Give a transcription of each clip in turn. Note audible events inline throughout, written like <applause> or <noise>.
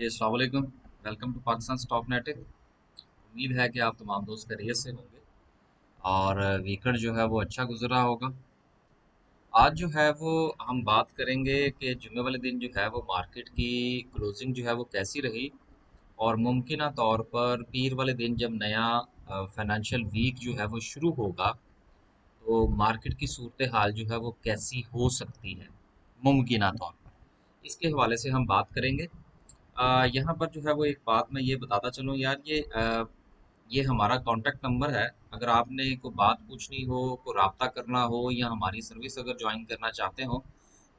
जी, अस्सलाम वालेकुम। To Pakistan stock नेटिक उम्मीद है कि आप तमाम दोस्त खैरियत से होंगे और वीकेंड जो है वो अच्छा गुजरा होगा। आज जो है वो हम बात करेंगे कि जुमे वाले दिन जो है वो मार्केट की क्लोजिंग जो है वो कैसी रही और मुमकिन तौर पर पीर वाले दिन जब नया फाइनेंशियल वीक जो है वो शुरू होगा तो मार्केट की सूरत हाल जो है वो कैसी हो सकती है, मुमकिन तौर पर। इसके हवाले से हम बात करेंगे। यहाँ पर जो है वो एक बात मैं ये बताता चलूँ यार ये आ, ये हमारा कॉन्टैक्ट नंबर है। अगर आपने कोई बात पूछनी हो कोई रबता करना हो या हमारी सर्विस अगर ज्वाइन करना चाहते हो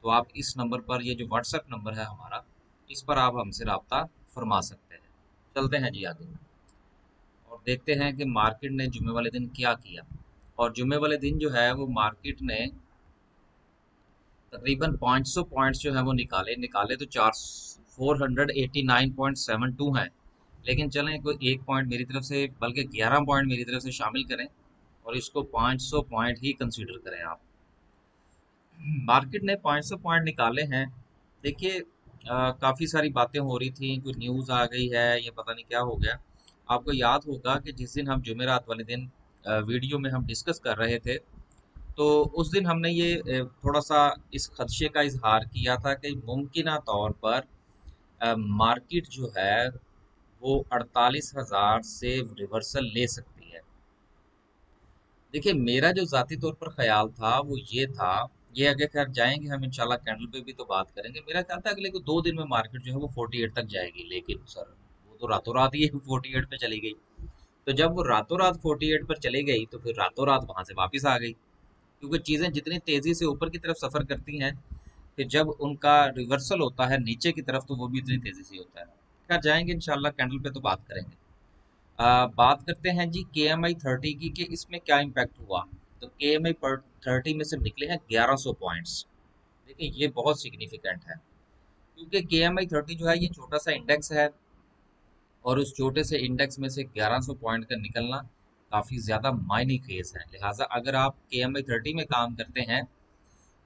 तो आप इस नंबर पर ये जो व्हाट्सएप नंबर है हमारा इस पर आप हमसे रबता फरमा सकते हैं। चलते हैं जी आगे। और देखते हैं कि मार्केट ने जुमे वाले दिन क्या किया। और जुमे वाले दिन जो है वो मार्केट ने तकरीबन 500 पॉइंट्स जो है वो निकाले। निकाले तो चार 489.72 है। लेकिन चलें, कोई एक पॉइंट मेरी तरफ़ से, बल्कि 11 पॉइंट मेरी तरफ़ से शामिल करें और इसको 500 पॉइंट ही कंसीडर करें आप। मार्केट ने 500 पॉइंट निकाले हैं। देखिए काफ़ी सारी बातें हो रही थी कोई न्यूज़ आ गई है, ये पता नहीं क्या हो गया। आपको याद होगा कि जिस दिन हम जुमेरात वाले दिन वीडियो में हम डिस्कस कर रहे थे तो उस दिन हमने ये थोड़ा सा इस खदशे का इजहार किया था कि मुमकिन तौर पर मार्केट जो है, वो अड़तालीस हज़ार से रिवर्सल ले सकती है। देखिए, मेरा जो ज़ाती तौर पर ख्याल था, वो ये था, ये अगर खैर जाएँगे हम, इंशाल्लाह कैंडल पे भी तो बात करेंगे। मेरा ख्याल था अगले को दो दिन में मार्केट जो है, वो 48 तक जाएगी, लेकिन सर, वो तो रातों रात ही <laughs> 48 पे चली गई। तो जब वो रातों रात 48 पर चली गई तो फिर रातों रात वहाँ से वापस आ गई, क्योंकि चीज़ें जितनी तेज़ी से ऊपर की तरफ़ सफ़र करती हैं कि जब उनका रिवर्सल होता है नीचे की तरफ़ तो वो भी इतनी तेज़ी से होता है। क्या जाएँगे इंशाल्लाह कैंडल पे तो बात करेंगे। आ, बात करते हैं जी के एम आई थर्टी की कि इसमें क्या इम्पैक्ट हुआ? तो के एम आई थर्टी में से निकले हैं ग्यारह सौ पॉइंट्स देखिए ये बहुत सिग्निफिकेंट है। क्योंकि के एम आई थर्टी जो है ये छोटा सा इंडेक्स है और उस छोटे से इंडेक्स में से 1100 पॉइंट का निकलना काफ़ी ज़्यादा मायने खेज है। लिहाजा अगर आप के एम आई थर्टी में काम करते हैं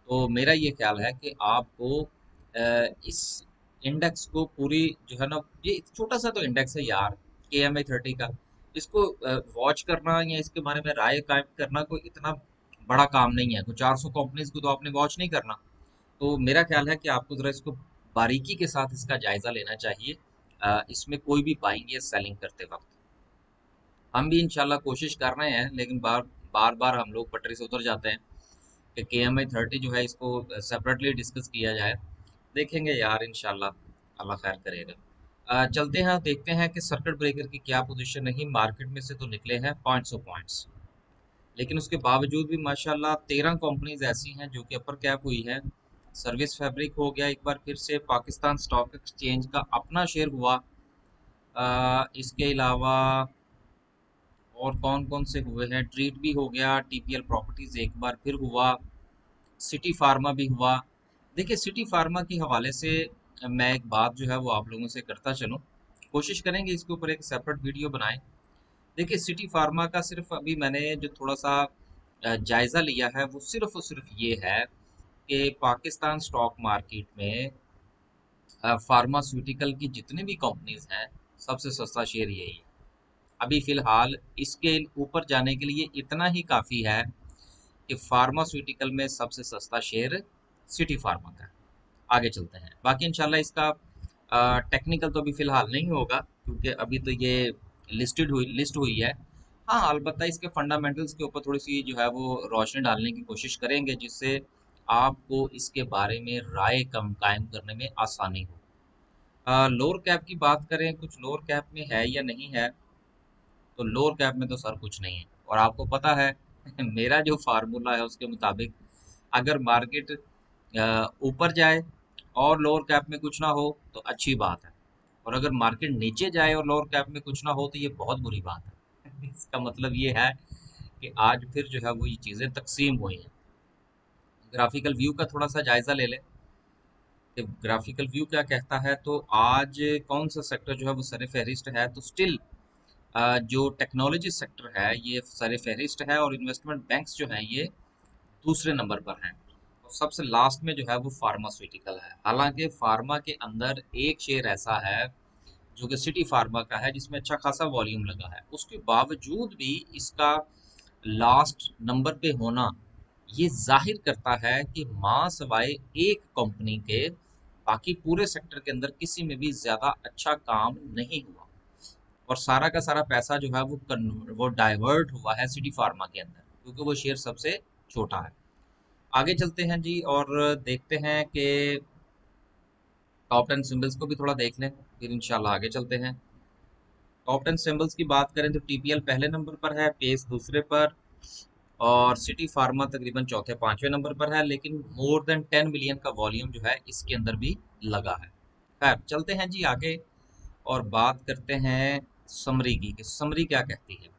तो मेरा ये ख्याल है कि आपको इस इंडेक्स को पूरी जो है ना, ये छोटा सा तो इंडेक्स है यार के एम आई थर्टी का। इसको वॉच करना या इसके बारे में राय कायम करना कोई इतना बड़ा काम नहीं है। कोई चार सौ कंपनीज़ को तो आपने वॉच नहीं करना। तो मेरा ख्याल है कि आपको ज़रा इसको बारीकी के साथ इसका जायज़ा लेना चाहिए। इसमें कोई भी बाइंग या सेलिंग करते वक्त। हम भी इंशाल्लाह कोशिश कर रहे हैं, लेकिन बार बार बार हम लोग पटरी से उतर जाते हैं। कि के एम आई थर्टी जो है इसको सेपरेटली डिस्कस किया जाए। देखेंगे यार इनशाला अल्लाह खैर करेगा। चलते हैं देखते हैं कि सर्किट ब्रेकर की क्या पोजीशन नहीं मार्केट में से तो निकले हैं पाँच सौ पॉइंट्स लेकिन उसके बावजूद भी माशाल्लाह तेरह कंपनीज़ ऐसी हैं जो कि अपर कैप हुई है। सर्विस फैब्रिक हो गया एक बार फिर से। पाकिस्तान स्टॉक एक्सचेंज का अपना शेयर हुआ। आ, इसके अलावा और कौन कौन से हुए हैं? ट्रीट भी हो गया, टीपीएल प्रॉपर्टीज़ एक बार फिर हुआ, सिटी फार्मा भी हुआ। देखिए, सिटी फार्मा के हवाले से मैं एक बात जो है वो आप लोगों से करता चलूँ। कोशिश करेंगे इसके ऊपर एक सेपरेट वीडियो बनाएँ। देखिए, सिटी फार्मा का सिर्फ़ अभी मैंने जो थोड़ा सा जायज़ा लिया है, वो सिर्फ़ और सिर्फ़ ये है कि पाकिस्तान स्टॉक मार्केट में फार्मास्यूटिकल की जितनी भी कंपनीज़ हैं, सबसे सस्ता शेयर यही है। अभी फ़िलहाल इसके ऊपर जाने के लिए इतना ही काफ़ी है कि फार्मास्यूटिकल में सबसे सस्ता शेयर सिटी फार्मा का आगे चलते हैं। बाकी इंशाल्लाह इसका टेक्निकल तो अभी फ़िलहाल नहीं होगा, क्योंकि अभी तो ये लिस्टेड हुई लिस्ट हुई है। हाँ अलबत्त इसके फंडामेंटल्स के ऊपर थोड़ी सी जो है वो रोशनी डालने की कोशिश करेंगे, जिससे आपको इसके बारे में राय कम, कायम करने में आसानी हो। लोअर कैप की बात करें, कुछ लोअर कैप में है या नहीं है तो लोअर कैप में तो सर कुछ नहीं है। और आपको पता है, <laughs> मेरा जो फार्मूला है उसके मुताबिक अगर मार्केट ऊपर जाए और लोअर कैप में कुछ ना हो तो अच्छी बात है। और अगर मार्केट नीचे जाए और लोअर कैप में कुछ ना हो तो ये बहुत बुरी बात है। <laughs> इसका मतलब ये है कि आज फिर जो है वो ये चीज़ें तकसीम हुई हैं। ग्राफिकल व्यू का थोड़ा सा जायज़ा ले लें। कि ग्राफिकल व्यू क्या कहता है तो आज कौन सा सेक्टर जो है वो सर फहरिस्त है तो स्टिल जो टेक्नोलॉजी सेक्टर है, ये सर फहरिस्त है और इन्वेस्टमेंट बैंक्स जो हैं, ये दूसरे नंबर पर हैं। और सबसे लास्ट में जो है, वो फार्मास्यूटिकल है। हालाँकि फार्मा के अंदर एक शेयर ऐसा है, जो कि सिटी फार्मा का है, जिसमें अच्छा खासा वॉल्यूम लगा है। उसके बावजूद भी इसका लास्ट नंबर पे होना, ये ज़ाहिर करता है कि माँ सवाए एक कंपनी के बाकी पूरे सेक्टर के अंदर किसी में भी ज़्यादा अच्छा काम नहीं हुआ। और सारा का सारा पैसा जो है वो वो डाइवर्ट हुआ है सिटी फार्मा के अंदर, क्योंकि वो शेयर सबसे छोटा है। आगे चलते हैं जी और देखते हैं कि टॉप टेन सिंबल्स को भी थोड़ा देख लें, फिर इंशाल्लाह आगे चलते हैं। टॉप टेन सिंबल्स की बात करें तो टीपीएल पहले नंबर पर है पेस दूसरे पर, और सिटी फार्मा तकरीबन चौथे, पाँचवें नंबर पर है, लेकिन मोर देन टेन मिलियन का वॉल्यूम जो है इसके अंदर भी लगा है। खैर, चलते हैं जी आगे और बात करते हैं समरी की, कि समरी क्या कहती है?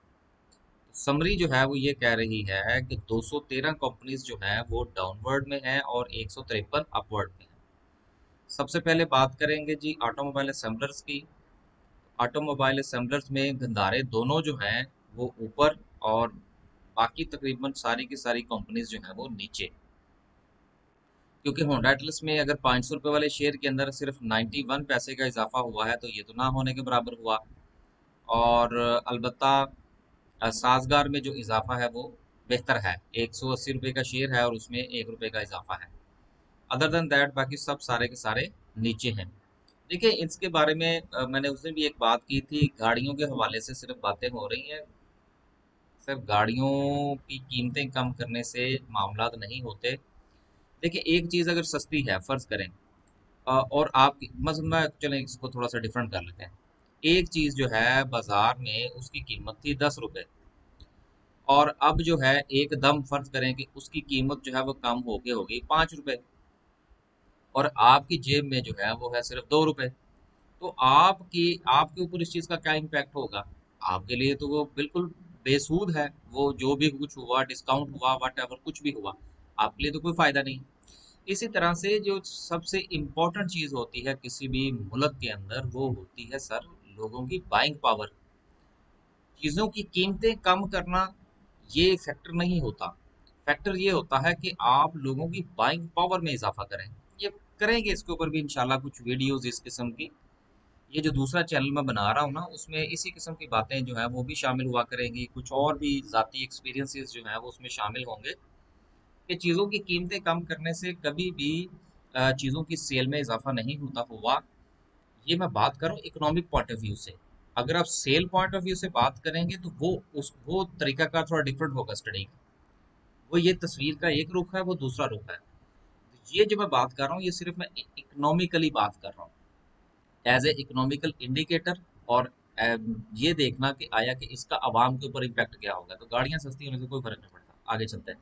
समरी जो है, वो ये कह रही है कि 213 कंपनीज़ जो हैं, वो डाउनवर्ड में हैं और एक अपवर्ड में हैं। सबसे पहले बात करेंगे जी ऑटोमोबाइल असेंबलर्स की। ऑटोमोबाइल असेंबलर्स में गंदारे दोनों जो हैं, वो ऊपर और बाकी तकरीबन सारी की सारी कंपनीज़ जो हैं, वो नीचे। क्योंकि होंडा में अगर पाँच सौ वाले शेयर के अंदर सिर्फ़ 91 पैसे का इजाफा हुआ है तो ये तो ना होने के बराबर हुआ। और अलबत्ता साजगार में जो इजाफा है वो बेहतर है। एक सौ अस्सी रुपये का शेयर है और उसमें एक रुपये का इजाफा है। अदर देन दैट बाकी सब सारे के सारे नीचे हैं। देखिए, इसके बारे में मैंने उसने भी एक बात की थी, गाड़ियों के हवाले से सिर्फ़ बातें हो रही हैं। सिर्फ़ गाड़ियों की कीमतें कम करने से मामला नहीं होते। देखिए, एक चीज़ अगर सस्ती है, फ़र्ज़ करें और आप मतलब चलें, इसको थोड़ा सा डिफरेंट कर लेते हैं। एक चीज़ जो है बाज़ार में उसकी कीमत थी दस रुपये और अब जो है एकदम फ़र्ज़ करें कि उसकी कीमत जो है वो कम हो के होगी पाँच रुपये और आपकी जेब में जो है वो है सिर्फ़ दो रुपये तो आपकी, आपके ऊपर इस चीज़ का क्या इम्पैक्ट होगा? आपके लिए तो वो बिल्कुल बेसूद है। वो जो भी कुछ हुआ डिस्काउंट हुआ वट कुछ भी हुआ, आपके लिए तो कोई फ़ायदा नहीं। इसी तरह से जो सबसे इम्पोर्टेंट चीज़ होती है किसी भी मुल्क के अंदर वो होती है, सर लोगों की बाइंग पावर चीज़ों की कीमतें कम करना ये फैक्टर नहीं होता। फैक्टर ये होता है कि आप लोगों की बाइंग पावर में इजाफा करें। ये करेंगे इसके ऊपर भी इंशाल्लाह कुछ वीडियोस इस किस्म की। ये जो दूसरा चैनल मैं बना रहा हूँ ना, उसमें इसी किस्म की बातें जो है वो भी शामिल हुआ करेंगी। कुछ और भी ज़ाती एक्सपीरियंसेस जो है वो उसमें शामिल होंगे कि चीज़ों की कीमतें कम करने से कभी भी चीज़ों की सेल में इजाफा नहीं होता, हुआ ये मैं बात कर रहा हूँ इकोनॉमिक पॉइंट ऑफ़ व्यू से। अगर आप सेल पॉइंट ऑफ़ व्यू से बात करेंगे तो वो उस, वो तरीका का थोड़ा डिफरेंट होगा स्टडी का। वो ये तस्वीर का एक रुख है, वो दूसरा रुख है। ये जो मैं बात कर रहा हूँ, ये सिर्फ़ मैं इकोनॉमिकली बात कर रहा हूँ। एज ए इकोनॉमिकल इंडिकेटर और ये देखना कि आया कि इसका आवाम के ऊपर इम्पैक्ट क्या होगा। तो गाड़ियाँ सस्ती होने से कोई फ़र्क नहीं पड़ता। आगे चलते हैं।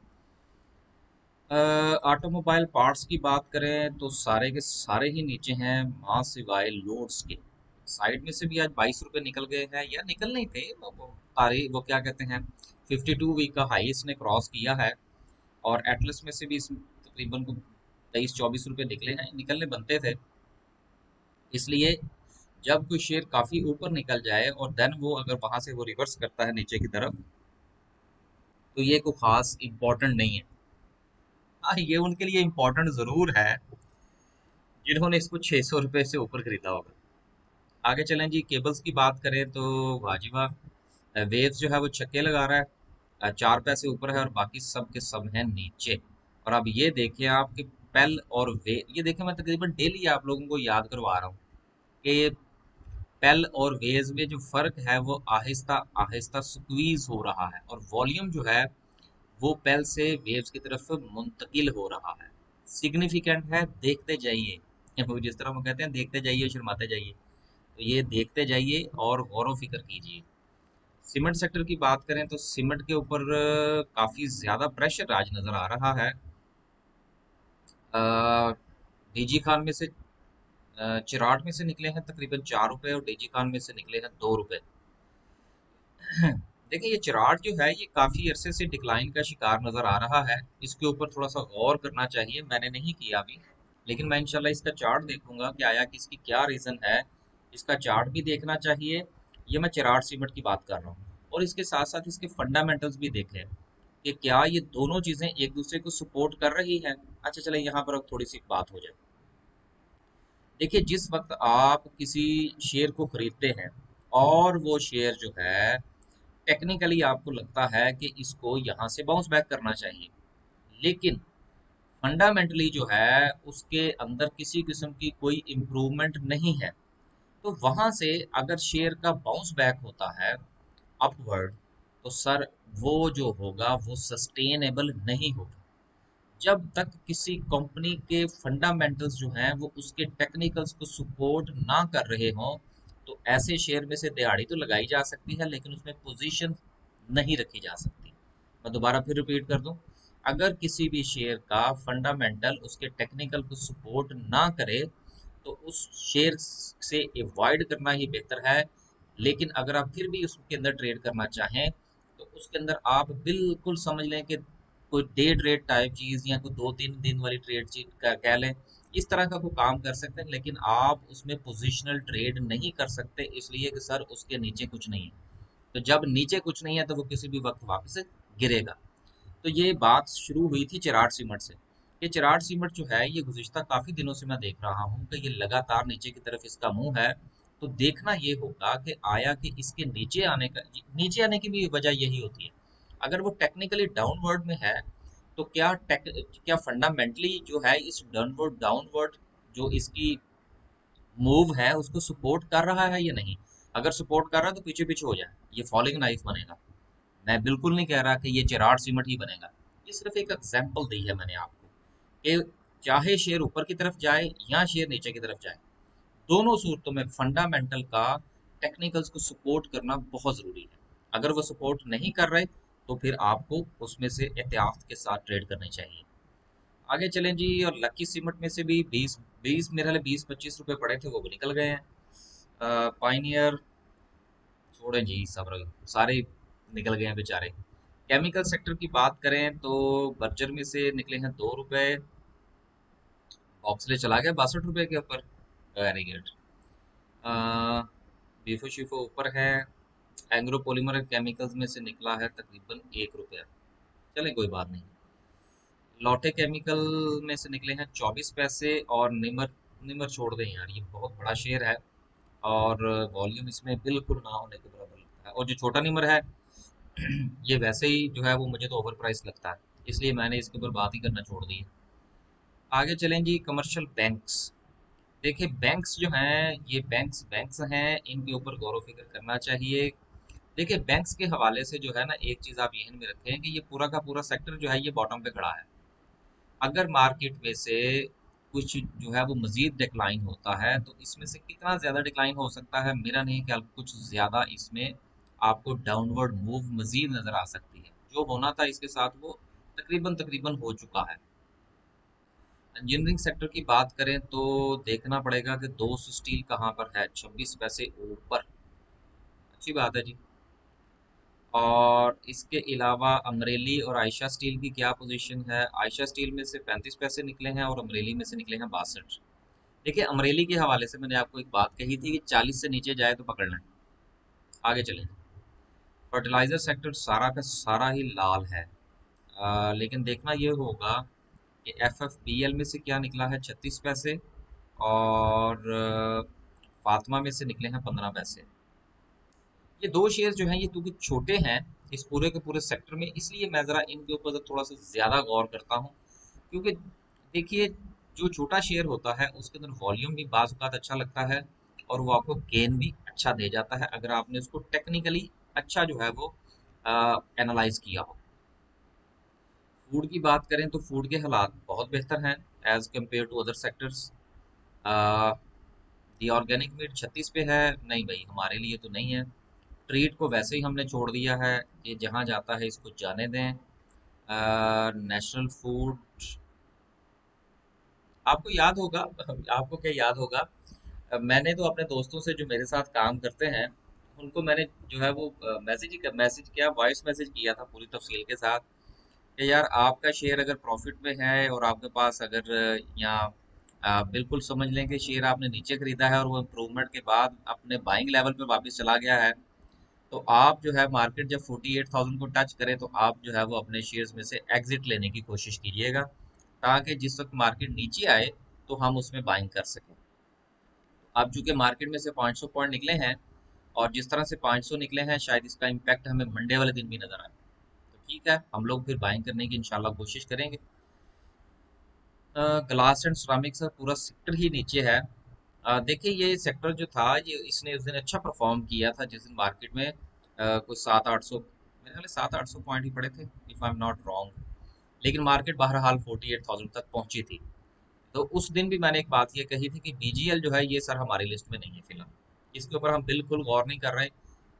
ऑटोमोबाइल पार्ट्स की बात करें तो सारे के सारे ही नीचे हैं माँ सिवाय लोड्स के। साइड में से भी आज बाईस रुपये निकल गए हैं या निकल नहीं थे तारी, वो क्या कहते हैं फिफ्टी टू वीक का हाई इसने क्रॉस किया है और एटलस में से भी इस तकरीबन को तेईस चौबीस रुपये निकले हैं, निकलने बनते थे। इसलिए जब कोई शेयर काफ़ी ऊपर निकल जाए और देन वो अगर वहाँ से वो रिवर्स करता है नीचे की तरफ़ तो ये कोई ख़ास इम्पोर्टेंट नहीं है। हाँ ये उनके लिए इम्पोर्टेंट ज़रूर है। जिन्होंने इसको छः सौ रुपये से ऊपर खरीदा होगा। आगे चलें जी केबल्स की बात करें तो वाजिबा वेव्स जो है वो छक्के लगा रहा है चार पैसे ऊपर है और बाकी सब के सब हैं नीचे। और अब ये देखें आप कि पेल और वे, ये देखें मैं तकरीबन डेली आप लोगों को याद करवा रहा हूँ कि पेल और वेज में जो फ़र्क है वो आहिस्ता आहिस्ता स्क्वीज हो रहा है और वॉल्यूम जो है वो पेल से वेव्स की तरफ़ मुंतकिल हो रहा है। सिग्निफिकेंट है, देखते जाइए। जिस तरह हम कहते हैं, देखते जाइए, शर्माते जाइए। तो ये देखते जाइए और गौर फ़िक्र कीजिए। सीमेंट सेक्टर की बात करें तो सीमेंट के ऊपर काफ़ी ज़्यादा प्रेशर आज नज़र आ रहा है। डीजी खान में से चिराट में से निकले हैं तकरीबन चार रुपए और डीजी खान में से निकले हैं दो रुपए। देखिए, ये चार्ट जो है, ये काफ़ी अरसे से डिक्लाइन का शिकार नज़र आ रहा है। इसके ऊपर थोड़ा सा गौर करना चाहिए। मैंने नहीं किया अभी, लेकिन मैं इंशाल्लाह इसका चार्ट देखूँगा कि आया कि इसकी क्या रीज़न है। इसका चार्ट भी देखना चाहिए। ये मैं चिराट सीमेंट की बात कर रहा हूँ। और इसके साथ साथ इसके फंडामेंटल्स भी देखें कि क्या ये दोनों चीज़ें एक दूसरे को सपोर्ट कर रही हैं। अच्छा चले, यहाँ पर अब थोड़ी सी बात हो जाए। देखिए, जिस वक्त आप किसी शेयर को खरीदते हैं, और वो शेयर जो है टेक्निकली आपको लगता है कि इसको यहाँ से बाउंस बैक करना चाहिए। लेकिन फंडामेंटली जो है, उसके अंदर किसी किस्म की कोई इम्प्रूवमेंट नहीं है। तो वहाँ से अगर शेयर का बाउंस बैक होता है अपवर्ड तो सर वो जो होगा, वो सस्टेनेबल नहीं होगा। जब तक किसी कंपनी के फंडामेंटल्स जो हैं, वो उसके टेक्निकल्स को सपोर्ट ना कर रहे हों तो ऐसे शेयर में से दिहाड़ी तो लगाई जा सकती है, लेकिन उसमें पोजीशन नहीं रखी जा सकती। मैं दोबारा फिर रिपीट कर दूँ। अगर किसी भी शेयर का फंडामेंटल उसके टेक्निकल को सपोर्ट ना करे तो उस शेयर से अवॉइड करना ही बेहतर है। लेकिन अगर आप फिर भी उसके अंदर ट्रेड करना चाहें तो उसके अंदर आप बिल्कुल समझ लें कि कोई डे ट्रेड टाइप चीज़ या कोई दो तीन दिन वाली ट्रेड चीज़ कह लें इस तरह का कोई काम कर सकते हैं, लेकिन आप उसमें पोजिशनल ट्रेड नहीं कर सकते, इसलिए कि सर उसके नीचे कुछ नहीं है। तो जब नीचे कुछ नहीं है तो वो किसी भी वक्त वापस गिरेगा। तो ये बात शुरू हुई थी चिराट सीमेंट से। ये चिराट सीमेंट जो है, ये गुजशत काफ़ी दिनों से मैं देख रहा हूँ कि ये लगातार नीचे की तरफ़ इसका मुँह है। तो देखना ये होगा कि आया कि इसके नीचे आने का, नीचे आने की भी वजह यही होती है। अगर वो टेक्निकली डाउनवर्ड में है तो क्या टेक क्या फंडामेंटली जो है इस डाउनवर्ड डाउनवर्ड जो इसकी मूव है, उसको सपोर्ट कर रहा है या नहीं? अगर सपोर्ट कर रहा है तो पीछे पीछे हो जाए। ये फॉलोइंग नाइफ बनेगा। मैं बिल्कुल नहीं कह रहा कि ये चिराड़ सीमट ही बनेगा। ये सिर्फ़ एक एग्ज़ाम्पल दी है मैंने आपको कि चाहे शेयर ऊपर की तरफ़ जाए या शेयर नीचे की तरफ़ जाए, दोनों सूरतों में फंडामेंटल का टेक्निकल्स को सपोर्ट करना बहुत ज़रूरी है। अगर वो सपोर्ट नहीं कर रहे तो फिर आपको उसमें से एहतियात के साथ ट्रेड करनी चाहिए। आगे चलें जी, और लक्की सीमेंट में से भी बीस बीस, मेरे बीस, पच्चीस रुपए पड़े थे, वो भी निकल गए हैं। पाइनियर छोड़ें जी, सब सारे निकल गए हैं बेचारे। केमिकल सेक्टर की बात करें तो बर्जर में से निकले हैं दो रुपए। बॉक्सले चला गया बासठ रुपए के ऊपर वेरी गुड बीफो शिफो ऊपर है। एंग्रो पोलीमर केमिकल्स में से निकला है तकरीबन एक रुपया। चले, कोई बात नहीं। लौटे केमिकल में से निकले हैं चौबीस पैसे और निमर निमर छोड़ दें यार, ये बहुत बड़ा शेयर है और वॉल्यूम इसमें बिल्कुल ना होने के बराबर लगता है। और जो छोटा निमर है, <clears throat> ये वैसे ही जो है वो मुझे तो ओवर प्राइस लगता है, इसलिए मैंने इसके ऊपर बात ही करना छोड़ दी है। आगे चलें जी कमर्शियल बैंक्स देखिए बैंक्स जो हैं, ये बैंक्स बैंक्स हैं, इनके ऊपर गौर फ़िक्र करना चाहिए देखिए बैंक्स के हवाले से जो है ना, एक चीज़ आप यहन में रखें कि ये पूरा का पूरा सेक्टर जो है, ये बॉटम पे खड़ा है। अगर मार्केट में से कुछ जो है, वो मज़ीद डिक्लाइन होता है तो इसमें से कितना ज़्यादा डिक्लाइन हो सकता है? मेरा नहीं ख्याल कुछ ज़्यादा इसमें आपको डाउनवर्ड मूव मजीद नज़र आ सकती है। जो होना था इसके साथ वो तकरीबन तकरीबन हो चुका है। इंजीनियरिंग सेक्टर की बात करें तो देखना पड़ेगा कि दो सौ स्टील कहाँ पर है? छब्बीस पैसे ऊपर। अच्छी बात है जी। और इसके अलावा अमरेली और आयशा स्टील की क्या पोजीशन है? आयशा स्टील में से पैंतीस पैसे निकले हैं और अमरेली में से निकले हैं बासठ। देखिए अमरेली के हवाले से मैंने आपको एक बात कही थी कि चालीस से नीचे जाए तो पकड़ना है। आगे चलें। फर्टिलाइज़र सेक्टर सारा का सारा ही लाल है। आ, लेकिन देखना ये होगा कि एफ़ में से क्या निकला है छत्तीस पैसे और फातमा में से निकले हैं पंद्रह पैसे। ये दो शेयर जो हैं, ये क्योंकि छोटे हैं इस पूरे के पूरे सेक्टर में, इसलिए मैं ज़रा इनके ऊपर थोड़ा सा ज़्यादा गौर करता हूँ। क्योंकि देखिए, जो छोटा शेयर होता है, उसके अंदर वॉल्यूम भी बाज़ अच्छा लगता है और वो आपको गेन भी अच्छा दे जाता है, अगर आपने उसको टेक्निकली अच्छा जो है वो एनालाइज किया हो। फ़ूड की बात करें तो फ़ूड के हालात बहुत बेहतर हैं as compare to other sectors the organic meat छत्तीस पे है, नहीं भाई, हमारे लिए तो नहीं है। ट्रीट को वैसे ही हमने छोड़ दिया है ये जहाँ जाता है इसको जाने दें। नेशनल फ़ूड आपको याद होगा, आपको क्या याद होगा? मैंने तो अपने दोस्तों से जो मेरे साथ काम करते हैं, उनको मैंने जो है वो मैसेज मैसेज किया, वॉइस मैसेज किया था पूरी तफसील के साथ कि यार आपका शेयर अगर प्रॉफिट में है और आपके पास अगर यहाँ बिल्कुल समझ लें कि शेयर आपने नीचे खरीदा है और वो इम्प्रूवमेंट के बाद अपने बाइंग लेवल पे वापस चला गया है तो आप जो है मार्केट जब फोर्टी एट थाउज़ेंड को टच करें तो आप जो है वो अपने शेयर्स में से एग्जिट लेने की कोशिश कीजिएगा, ताकि जिस वक्त मार्केट नीचे आए तो हम उसमें बाइंग कर सकें। अब चूँकि मार्केट में से 500 पॉइंट निकले हैं, और जिस तरह से 500 निकले हैं, शायद इसका इम्पैक्ट हमें मंडे वाले दिन भी नज़र आए। तो ठीक है, हम लोग फिर बाइंग करने की इंशाल्लाह कोशिश करेंगे। ग्लास एंड सरामिक्स का पूरा सेक्टर ही नीचे है। देखिए ये सेक्टर जो था ये इसने उस दिन अच्छा परफॉर्म किया था। जिस दिन मार्केट में आ, कुछ सात आठ सौ मेरे ख्याल सात आठ सौ पॉइंट ही पड़े थे if I am not wrong लेकिन मार्केट बहरहाल फोर्टी एट थाउज़ेंड तक पहुँची थी। तो उस दिन भी मैंने एक बात ये कही थी कि बीजीएल जो है ये सर हमारी लिस्ट में नहीं है फ़िलहाल। इसके ऊपर हम बिल्कुल गौर नहीं कर रहे।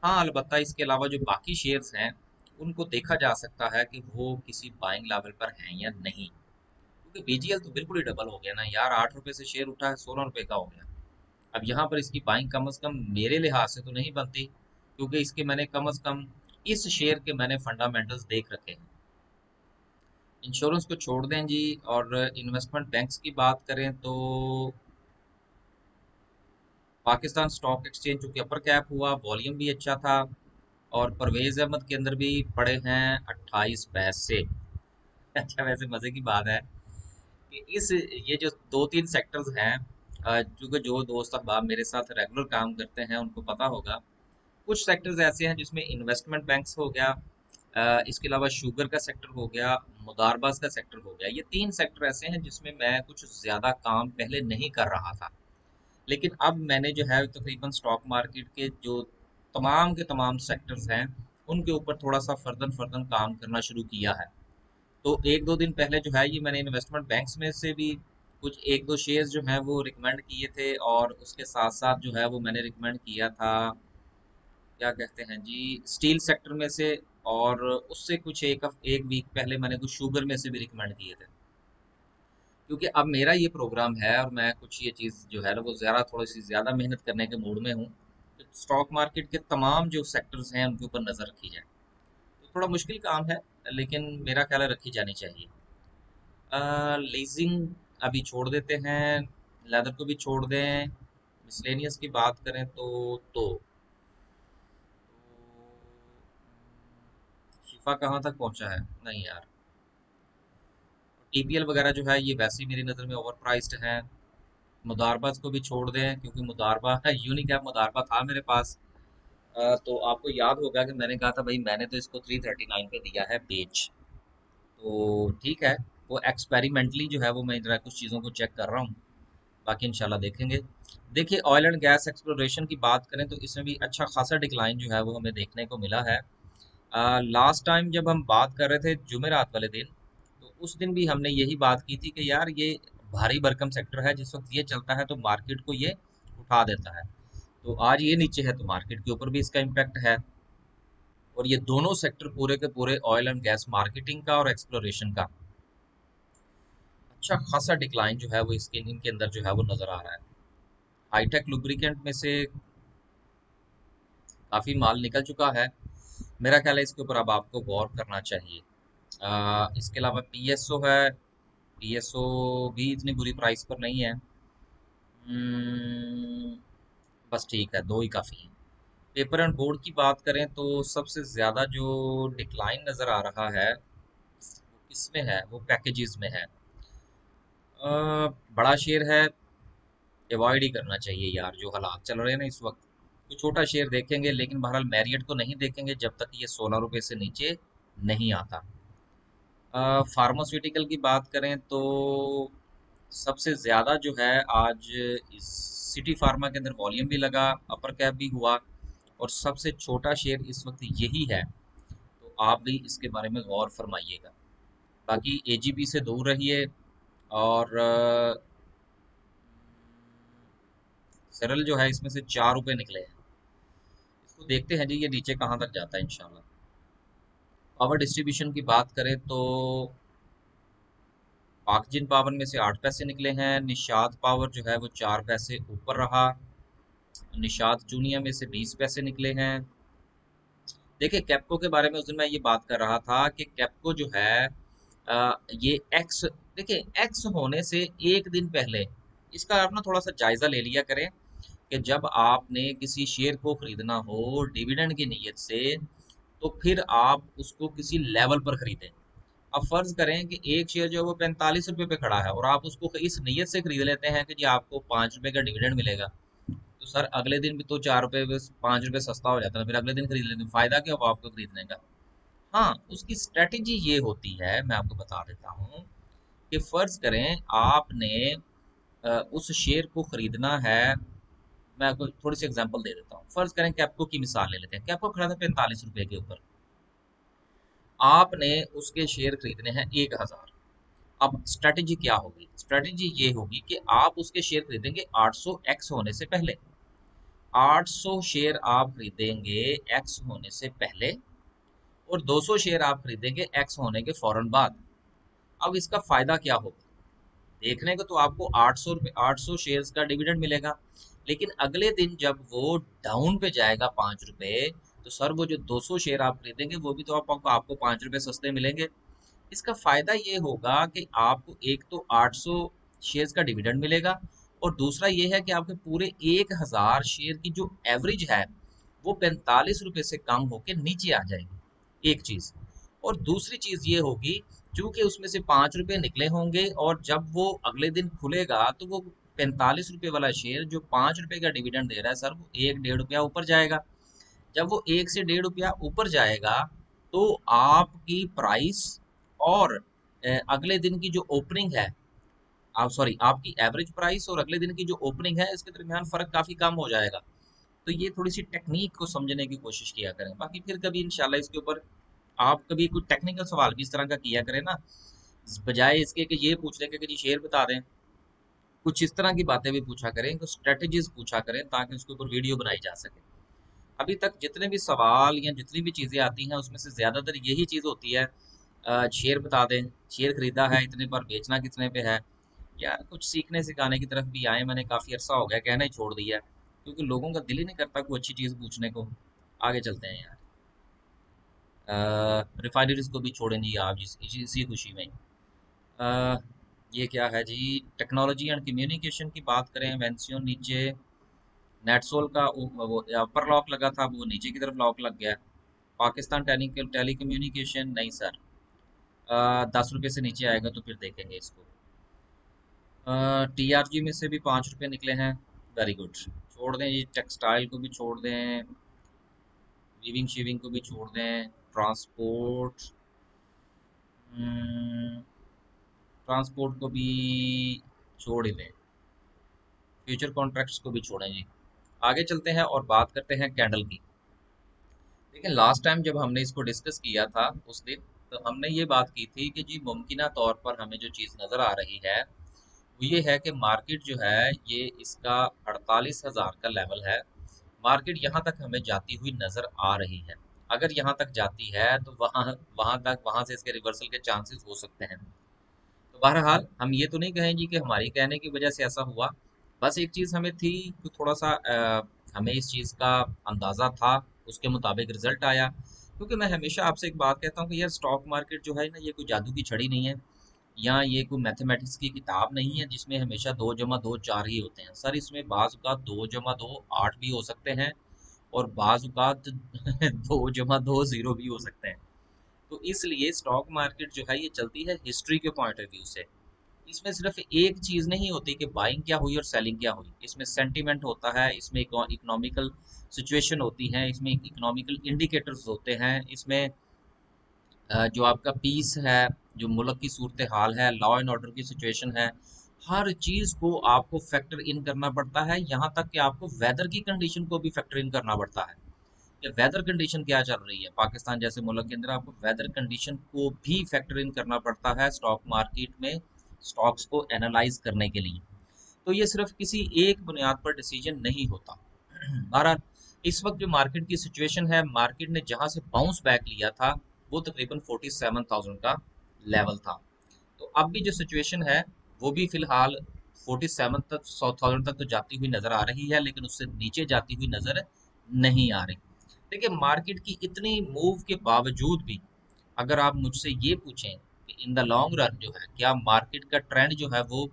हाँ अलबत्ता इसके अलावा जो बाकी शेयर्स हैं उनको देखा जा सकता है कि वो किसी बाइंग लेवल पर हैं या नहीं। क्योंकि बीजीएल तो बिल्कुल ही डबल हो गया ना। यार आठ रुपये से शेयर उठा है सोलह रुपये का हो गया। अब यहाँ पर इसकी बाइंग कम अज कम मेरे लिहाज से तो नहीं बनती, क्योंकि इसके मैंने कम अज कम इस शेयर के मैंने फंडामेंटल्स देख रखे हैं। इंश्योरेंस को छोड़ दें जी, और इन्वेस्टमेंट बैंक्स की बात करें तो पाकिस्तान स्टॉक एक्सचेंज चूँकि अपर कैप हुआ वॉल्यूम भी अच्छा था, और परवेज अहमद के अंदर भी पड़े हैं अट्ठाईस पैसे। अच्छा वैसे मज़े की बात है कि इस, ये जो दो तीन सेक्टर्स हैं क्योंकि जो दोस्त अहबाब मेरे साथ रेगुलर काम करते हैं, उनको पता होगा, कुछ सेक्टर्स ऐसे हैं जिसमें इन्वेस्टमेंट बैंक्स हो गया इसके अलावा शुगर का सेक्टर हो गया, मुदारबाज का सेक्टर हो गया, ये तीन सेक्टर ऐसे हैं जिसमें मैं कुछ ज़्यादा काम पहले नहीं कर रहा था। लेकिन अब मैंने जो है तकरीबन तो स्टॉक मार्केट के जो तमाम के तमाम सेक्टर्स हैं, उनके ऊपर थोड़ा सा फर्दन फर्दन काम करना शुरू किया है। तो एक दो दिन पहले जो है ये मैंने इन्वेस्टमेंट बैंक्स में से भी कुछ एक दो शेयर्स जो हैं वो रिकमेंड किए थे और उसके साथ साथ जो है वो मैंने रिकमेंड किया था, क्या कहते हैं जी स्टील सेक्टर में से और उससे कुछ एक एक वीक पहले मैंने कुछ शुगर में से भी रिकमेंड किए थे। क्योंकि अब मेरा ये प्रोग्राम है और मैं कुछ ये चीज़ जो है ना वो ज़्यादा थोड़ी सी ज़्यादा मेहनत करने के मूड में हूँ तो स्टॉक मार्केट के तमाम जो सेक्टर्स हैं उनके ऊपर नज़र रखी जाए। तो थोड़ा मुश्किल काम है, लेकिन मेरा ख्याल रखी जानी चाहिए। लीजिंग अभी छोड़ देते हैं लेदर को भी छोड़ दें। मिसलेनियस की बात करें तो तो। शिफा कहाँ तक पहुँचा है? नहीं यार। टीपीएल वगैरह जो है, ये वैसे ही मेरी नज़र में ओवर प्राइस्ड है। मुदारबा को भी छोड़ दें, क्योंकि मुदारबा है <laughs> यूनिक है मुदारबा था मेरे पास। तो आपको याद होगा कि मैंने कहा था, भाई, मैंने तो इसको 339 पे दिया है, बेच। तो ठीक है। वो एक्सपेरिमेंटली जो है वो मैं जरा कुछ चीज़ों को चेक कर रहा हूँ। बाकी इंशाल्लाह देखेंगे। देखिए ऑयल एंड गैस एक्सप्लोरेशन की बात करें तो इसमें भी अच्छा खासा डिक्लाइन जो है वो हमें देखने को मिला है। लास्ट टाइम जब हम बात कर रहे थे जुमेरात वाले दिन तो उस दिन भी हमने यही बात की थी कि यार ये भारी भरकम सेक्टर है, जिस वक्त ये चलता है तो मार्केट को ये उठा देता है। तो आज ये नीचे है तो मार्केट के ऊपर भी इसका इम्पैक्ट है। और ये दोनों सेक्टर पूरे के पूरे ऑयल एंड गैस मार्केटिंग का और एक्सप्लोरेशन का। अच्छा खासा डिक्लाइन जो है वो इसके इनके अंदर जो है वो नज़र आ रहा है। हाईटेक लुब्रिकेंट में से काफ़ी माल निकल चुका है। मेरा ख्याल है इसके ऊपर अब आपको गौर करना चाहिए। आ, इसके अलावा पीएसओ है। पीएसओ भी इतनी बुरी प्राइस पर नहीं है। हम्म, बस ठीक है दो ही काफ़ी है। पेपर एंड बोर्ड की बात करें तो सबसे ज़्यादा जो डिक्लाइन नज़र आ रहा है वो किसमें है? वो पैकेजेस में है। बड़ा शेयर है। अवॉइड ही करना चाहिए यार, जो हालात चल रहे हैं ना इस वक्त। तो छोटा शेयर देखेंगे, लेकिन बहरहाल मैरियट को नहीं देखेंगे जब तक ये सोलह रुपये से नीचे नहीं आता। फार्मास्यूटिकल की बात करें तो सबसे ज़्यादा जो है आज इस सिटी फार्मा के अंदर वॉल्यूम भी लगा अपर कैप भी हुआ, और सबसे छोटा शेयर इस वक्त यही है। तो आप भी इसके बारे में गौर फरमाइएगा। बाकी एजीपी से दूर रहिए। और सरल जो है इसमें से चार रुपए निकले हैं। इसको देखते हैं जी ये नीचे कहाँ तक जाता है, इंशाल्लाह। पावर डिस्ट्रीब्यूशन की बात करें तो पाकजिन पावर में से आठ पैसे निकले हैं, निषाद पावर जो है वो चार पैसे ऊपर रहा, निषाद जूनिया में से बीस पैसे निकले हैं। देखिए, कैप्को के बारे में उस दिन मैं ये बात कर रहा था कि कैप्को जो है ये एक्स देखिए एक्स होने से एक दिन पहले इसका आप ना थोड़ा सा जायजा ले लिया करें कि जब आपने किसी शेयर को खरीदना हो डिविडेंड की नीयत से तो फिर आप उसको किसी लेवल पर खरीदें। अब फ़र्ज़ करें कि एक शेयर जो है वो पैंतालीस रुपये पे खड़ा है और आप उसको इस नीयत से खरीद लेते हैं कि जी आपको पाँच रुपये का डिविडेंड मिलेगा। तो सर, अगले दिन भी तो चार रुपये पाँच रुपये सस्ता हो जाता है, फिर अगले दिन खरीद लेते हैं। फ़ायदा क्या आपको खरीदने का? हाँ उसकी स्ट्रेटेजी ये होती है, मैं आपको बता देता हूँ कि फ़र्ज़ करें आपने उस शेयर को खरीदना है। मैं आपको थोड़ी सी एग्जांपल दे देता हूँ। फ़र्ज़ करें कैपको की मिसाल ले लेते हैं। कैपको खड़ा था पैंतालीस रुपए के ऊपर। आपने उसके शेयर खरीदने हैं एक हज़ार। अब स्ट्रेटेजी क्या होगी? स्ट्रेटेजी ये होगी कि आप उसके शेयर खरीदेंगे 800 एक्स होने से पहले। 800 शेयर आप खरीदेंगे एक्स होने से पहले और 200 शेयर आप खरीदेंगे एक्स होने के फ़ौरन बाद। अब इसका फ़ायदा क्या होगा? देखने को तो आपको 800 800 शेयर्स का डिविडेंड मिलेगा। लेकिन अगले दिन जब वो डाउन पे जाएगा पाँच रुपए तो सर वो जो 200 शेयर आप खरीदेंगे वो भी तो आप, आपको आपको पाँच रुपये सस्ते मिलेंगे। इसका फ़ायदा ये होगा कि आपको एक तो 800 शेयर्स का डिविडेंड मिलेगा और दूसरा ये है कि आपके पूरे एक हज़ार शेयर की जो एवरेज है वो पैंतालीस रुपये से कम होकर नीचे आ जाएगी। एक चीज़। और दूसरी चीज़ ये होगी चूँकि उसमें से पाँच रुपये निकले होंगे और जब वो अगले दिन खुलेगा तो वो पैंतालीस रुपये वाला शेयर जो पाँच रुपये का डिविडेंड दे रहा है, सर, वो एक डेढ़ रुपया ऊपर जाएगा। जब वो एक से डेढ़ रुपया ऊपर जाएगा तो आपकी प्राइस और अगले दिन की जो ओपनिंग है, आप सॉरी आपकी एवरेज प्राइस और अगले दिन की जो ओपनिंग है, इसके दरमियान फ़र्क काफ़ी कम हो जाएगा। तो ये थोड़ी सी टेक्निक को समझने की कोशिश किया करें। बाकी फिर कभी, इंशाल्लाह, इसके ऊपर आप कभी कुछ टेक्निकल सवाल भी इस तरह का किया करें ना, बजाय इसके कि ये पूछ लें कि जी शेयर बता दें, कुछ इस तरह की बातें भी पूछा करें, कुछ स्ट्रेटजीज पूछा करें ताकि उसके ऊपर वीडियो बनाई जा सके। अभी तक जितने भी सवाल या जितनी भी चीज़ें आती हैं, उसमें से ज़्यादातर यही चीज़ होती है शेयर बता दें शेयर खरीदा है इतने पर, बेचना कितने पे है, या कुछ सीखने सिखाने की तरफ़ भी आए, मैंने काफ़ी अर्सा हो गया, कहना ही छोड़ दिया, क्योंकि लोगों का दिल ही नहीं करता कोई अच्छी चीज़ पूछने को। आगे चलते हैं यार। रिफाइनरीज को भी छोड़ें जी आप जिस इसी खुशी में आ, ये क्या है जी? टेक्नोलॉजी एंड कम्युनिकेशन की बात करें वेंसियो नीचे नेटसोल का वो अपर लॉक लगा था वो नीचे की तरफ़ लॉक लग गया। पाकिस्तान टेली टेली कम्युनिकेशन नहीं सर। दस रुपये से नीचे आएगा तो फिर देखेंगे इसको। टी आर जी में से भी पाँच रुपये निकले हैं। वेरी गुड छोड़ दें ये टेक्सटाइल को भी छोड़ दें। वीविंग शीविंग को भी छोड़ दें। ट्रांसपोर्ट ट्रांसपोर्ट को भी छोड़ ही दें। फ्यूचर कॉन्ट्रैक्ट्स को भी छोड़ें, जी। आगे चलते हैं और बात करते हैं कैंडल की। देखिए लास्ट टाइम जब हमने इसको डिस्कस किया था, उस दिन तो हमने ये बात की थी कि जी, मुमकिन तौर पर हमें जो चीज़ नज़र आ रही है, वो ये है कि मार्केट जो है, ये इसका अड़तालीस हज़ार का लेवल है। मार्केट यहाँ तक हमें जाती हुई नज़र आ रही है। अगर यहाँ तक जाती है तो वहाँ वहाँ तक वहाँ से इसके रिवर्सल के चांसेस हो सकते हैं। तो बहरहाल हम ये तो नहीं कहेंगे कि हमारी कहने की वजह से ऐसा हुआ। बस एक चीज़ हमें थी कि थोड़ा सा आ, हमें इस चीज़ का अंदाज़ा था उसके मुताबिक रिज़ल्ट आया। क्योंकि मैं हमेशा आपसे एक बात कहता हूँ कि यार स्टॉक मार्केट जो है ना ये कोई जादू की छड़ी नहीं है। या ये कोई मैथमेटिक्स की किताब नहीं है जिसमें हमेशा दो जमा दो चार ही होते हैं। सर इसमें बाज़ दो जमा दो आठ भी हो सकते हैं। और बाज़ <laughs> दो जमा दो ज़ीरो भी हो सकते हैं। तो इसलिए स्टॉक मार्केट जो है, ये चलती है हिस्ट्री के पॉइंट ऑफ़ व्यू से। इसमें सिर्फ़ एक चीज़ नहीं होती कि बाइंग क्या हुई और सेलिंग क्या हुई। इसमें सेंटीमेंट होता है, इसमें इकोनॉमिकल सिचुएशन होती है, इसमें इकोनॉमिकल इंडिकेटर्स होते हैं, इसमें जो आपका पीस है, जो मुल्क की सूरत हाल है लॉ एंड ऑर्डर की सिचुएशन है हर चीज़ को आपको फैक्टर इन करना पड़ता है। यहाँ तक कि आपको वेदर की कंडीशन को भी फैक्टर इन करना पड़ता है। कि वेदर कंडीशन क्या चल रही है? पाकिस्तान जैसे मुल्क के अंदर आपको वेदर कंडीशन को भी फैक्टर इन करना पड़ता है स्टॉक मार्केट में स्टॉक्स को एनालाइज करने के लिए। तो ये सिर्फ़ किसी एक बुनियाद पर डिसीज़न नहीं होता। बहरहाल, इस वक्त जो मार्केट की सिचुएशन है मार्केट ने जहाँ से बाउंस बैक लिया था, वो तकरीबन फोर्टी सेवन थाउज़ेंड का लेवल था। तो अब भी जो सिचुएशन है वो भी फ़िलहाल फोर्टी सेवन तक सौ थाउज़ेंड तक तो जाती हुई नज़र आ रही है, लेकिन उससे नीचे जाती हुई नज़र नहीं आ रही। देखिए मार्केट की इतनी मूव के बावजूद भी अगर आप मुझसे ये पूछें कि इन द लॉन्ग रन जो है, क्या मार्केट का ट्रेंड जो है वो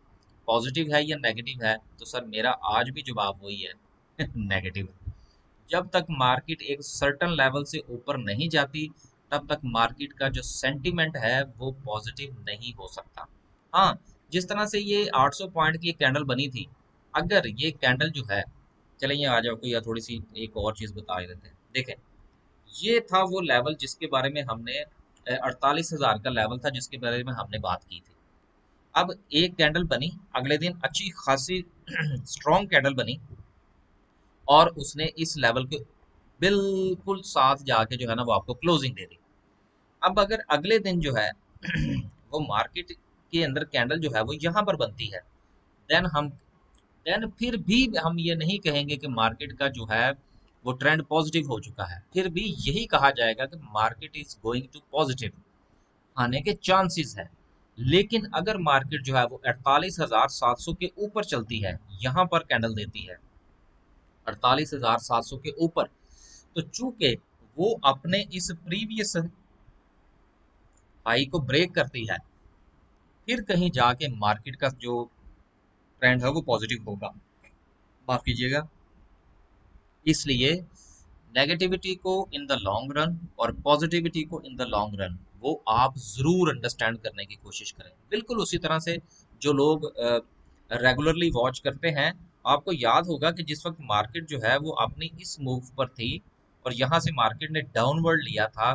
पॉजिटिव है या नेगेटिव है तो सर मेरा आज भी जवाब वही है <laughs> नेगेटिव जब तक मार्केट एक सर्टन लेवल से ऊपर नहीं जाती, तब तक मार्केट का जो सेंटिमेंट है वो पॉजिटिव नहीं हो सकता। हाँ जिस तरह से ये 800 पॉइंट की कैंडल बनी थी, अगर ये कैंडल जो है चलिए आज आपको या थोड़ी सी एक और चीज़ बता देते हैं। देखें, ये था वो लेवल जिसके बारे में हमने अड़तालीस हज़ार का लेवल था जिसके बारे में हमने बात की थी। अब एक कैंडल बनी, अगले दिन अच्छी खासी <clears throat> स्ट्रॉन्ग कैंडल बनी, और उसने इस लेवल के बिल्कुल साथ जाके जो है ना वो आपको क्लोजिंग दे दी। अब अगर अगले दिन जो है, <clears throat> वो मार्केट के अंदर कैंडल जो है वो यहाँ पर बनती है। देन हम देन फिर भी हम ये नहीं कहेंगे कि मार्केट का जो है वो ट्रेंड पॉजिटिव हो चुका है। फिर भी यही कहा जाएगा कि market is going to positive आने के चांसेस है। लेकिन अगर मार्केट जो है वो अड़तालीस हज़ार सात सौ के ऊपर चलती है, यहाँ पर कैंडल देती है। अड़तालीस हज़ार सात सौ के ऊपर। तो चूँकि वो अपने इस प्रीवियस हाई को ब्रेक करती है फिर कहीं जाके मार्केट का जो ट्रेंड है वो पॉजिटिव होगा। माफ़ कीजिएगा। इसलिए नेगेटिविटी को इन द लॉन्ग रन और पॉजिटिविटी को इन द लॉन्ग रन वो आप ज़रूर अंडरस्टैंड करने की कोशिश करें। बिल्कुल उसी तरह से जो लोग रेगुलरली वॉच करते हैं, आपको याद होगा कि जिस वक्त मार्केट जो है वो अपनी इस मूव पर थी और यहाँ से मार्केट ने डाउनवर्ड लिया था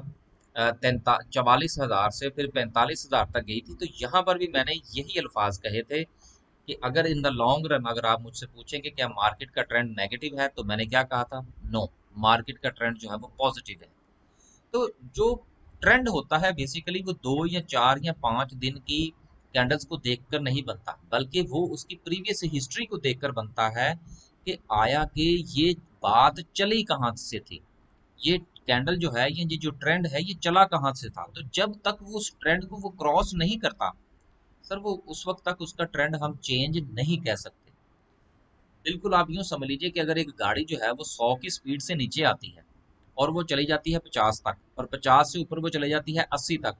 चवालीस हज़ार से फिर पैंतालीस हज़ार तक गई थी। तो यहाँ पर भी मैंने यही अल्फाज कहे थे कि अगर इन द लॉन्ग रन अगर आप मुझसे पूछेंगे क्या मार्केट का ट्रेंड नेगेटिव है तो मैंने क्या कहा था? नो, मार्केट का ट्रेंड जो है वो पॉजिटिव है। तो जो ट्रेंड होता है बेसिकली वो दो या चार या पाँच दिन की कैंडल्स को देखकर नहीं बनता, बल्कि वो उसकी प्रीवियस हिस्ट्री को देखकर बनता है कि आया कि ये बात चली कहाँ से थी? ये कैंडल जो है, ये जो ट्रेंड है, ये चला कहाँ से था? तो जब तक वो उस ट्रेंड को वो क्रॉस नहीं करता सर वो उस वक्त तक उसका ट्रेंड हम चेंज नहीं कह सकते। बिल्कुल आप यूँ समझ लीजिए कि अगर एक गाड़ी जो है, वो सौ की स्पीड से नीचे आती है और वो चली जाती है पचास तक और पचास से ऊपर वो चली जाती है अस्सी तक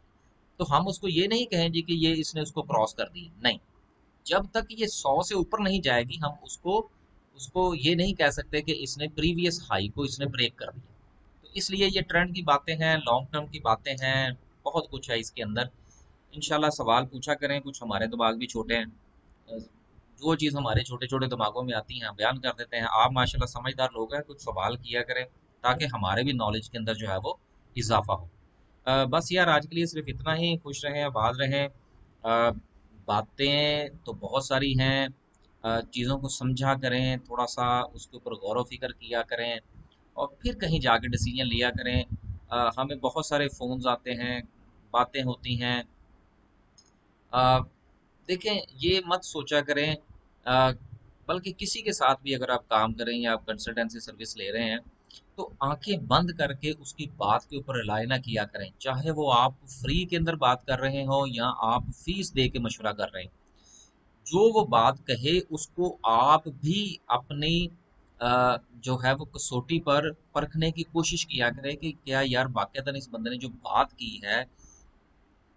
तो हम उसको ये नहीं कहेंगे कि ये इसने उसको क्रॉस कर दी। नहीं। जब तक ये सौ से ऊपर नहीं जाएगी, हम उसको उसको ये नहीं कह सकते कि इसने प्रीवियस हाई को इसने ब्रेक कर दिया। इसलिए ये ट्रेंड की बातें हैं लॉन्ग टर्म की बातें हैं बहुत कुछ है इसके अंदर। इनशाला सवाल पूछा करें कुछ हमारे दिमाग भी छोटे हैं। जो चीज़ हमारे छोटे छोटे दिमागों में आती हैं बयान कर देते हैं। आप माशाल्लाह समझदार लोग हैं कुछ सवाल किया करें ताकि हमारे भी नॉलेज के अंदर जो है वो इजाफा हो। आ, बस यार आज के लिए सिर्फ़ इतना ही। खुश रहें आबाद रहें। बातें तो बहुत सारी हैं। चीज़ों को समझा करें थोड़ा सा उसके ऊपर गौर व फ़िक्र किया करें। और फिर कहीं जाके डिसीज़न लिया करें। आ, हमें बहुत सारे फ़ोन्स आते हैं बातें होती हैं। देखें ये मत सोचा करें। बल्कि किसी के साथ भी अगर आप काम करें या आप कंसल्टेंसी सर्विस ले रहे हैं तो आँखें बंद करके उसकी बात के ऊपर रिलाई ना किया करें। चाहे वो आप फ्री के अंदर बात कर रहे हो या आप फ़ीस दे के मशवरा कर रहे हैं। जो वो बात कहे उसको आप भी अपनी जो है वो कसौटी पर परखने की कोशिश किया करें कि क्या यार वाक़ता इस बंदे ने जो बात की है,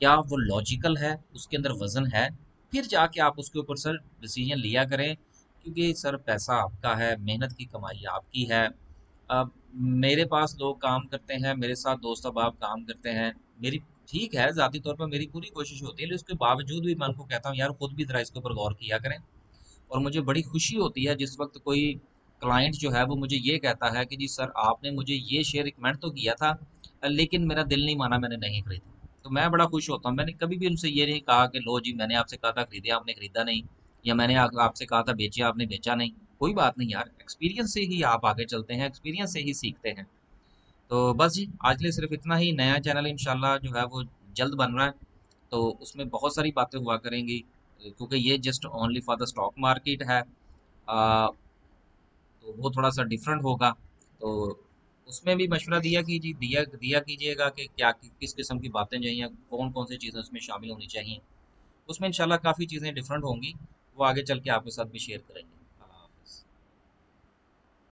क्या वो लॉजिकल है, उसके अंदर वज़न है? फिर जाके आप उसके ऊपर, सर डिसीज़न लिया करें, क्योंकि सर पैसा आपका है, मेहनत की कमाई आपकी है। अब मेरे पास लोग काम करते हैं, मेरे साथ दोस्त अब काम करते हैं, मेरी ठीक है, ज़ाती तौर पर मेरी पूरी कोशिश होती है, लेकिन उसके बावजूद भी मैं उनको कहता हूँ, यार, खुद भी ज़रा इसके ऊपर गौर किया करें। और मुझे बड़ी खुशी होती है, जिस वक्त कोई क्लाइंट जो है वो मुझे ये कहता है कि जी सर आपने मुझे ये शेयर रिकमेंड तो किया था लेकिन मेरा दिल नहीं माना मैंने नहीं खरीदा। तो मैं बड़ा खुश होता हूँ। मैंने कभी भी उनसे ये नहीं कहा कि लो जी मैंने आपसे कहा था खरीदे आपने खरीदा नहीं या मैंने आपसे कहा था बेचे आपने बेचा नहीं। कोई बात नहीं यार एक्सपीरियंस से ही आप आगे चलते हैं एक्सपीरियंस से ही सीखते हैं। तो बस जी आज के लिए सिर्फ़ इतना ही। नया चैनल इनशाला जो है वो जल्द बन रहा है। तो उसमें बहुत सारी बातें हुआ करेंगी क्योंकि ये just only for the stock market है। आ, तो वो थोड़ा सा डिफरेंट होगा। तो उसमें भी मशवरा दिया कीजिए दिया दिया कीजिएगा कि क्या कि, किस किस्म की बातें चाहिए कौन कौन सी चीज़ें उसमें शामिल होनी चाहिए। उसमें इंशाल्लाह काफ़ी चीज़ें डिफरेंट होंगी। वो आगे चल के आपके साथ भी शेयर करेंगे।